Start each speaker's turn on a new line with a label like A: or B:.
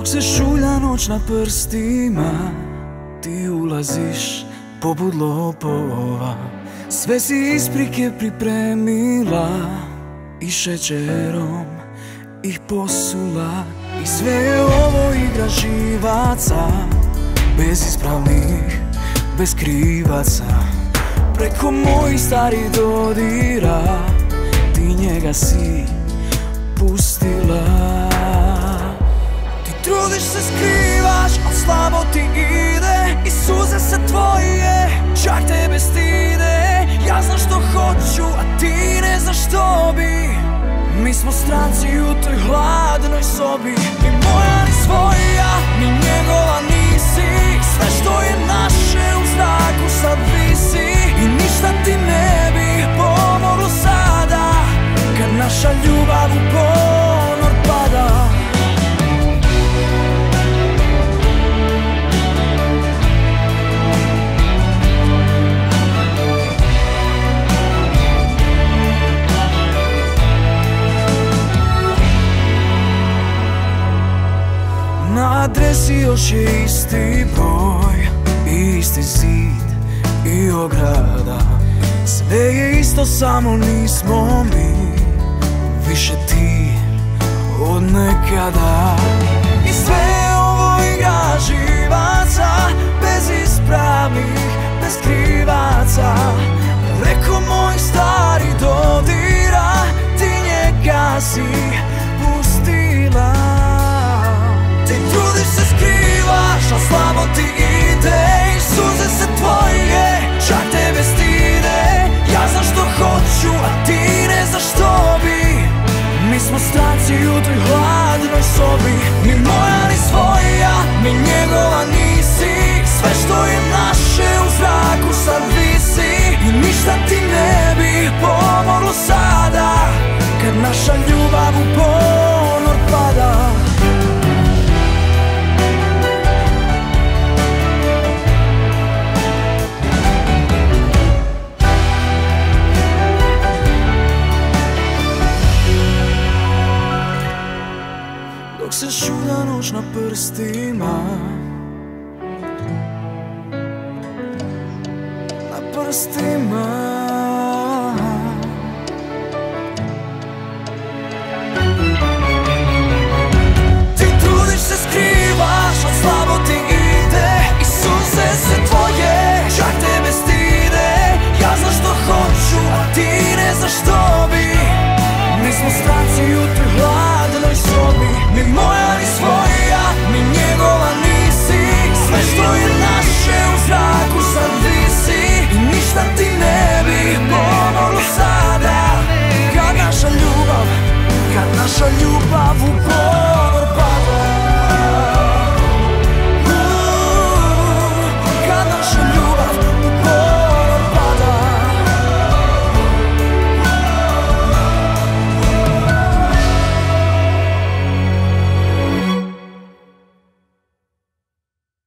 A: Dok se šulja noć na prstima Ti ulaziš poput lopova Sve si isprike pripremila I šećerom ih posula. I sve je ovo igra živaca Bez ispravnih, bez krivaca. Preko mojih starih dodira Ti njega si pustila skrivaš, al slabo ti ide. I suze se tvoje, čak tebe stide. Ja znam što hoću, a ti ne znaš što bi. Mi smo stranci u toj hladnoj sobi. Ni moja Adresi još isti broj Isti zid i ograda? Sve je isto samo nismo mi. Više ti od nekada. I sve ovo igra njegova nisi. Sve što je naše u zraku sad visi. I ništa ti ne bi pomoglo sada. Kad naša ljubav u ponor pada. Dok se šulja noć na prstima prstima. Ti trudiš se skrivaš od slabo ti ide I suze se tvoje čak tebe stide. Ja znaš što hoću, a ti ne znaš što bi. Mi smo stranci u toj hladnoj sobi Mi moja